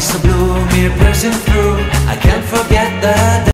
eyes so blue, me piercing through.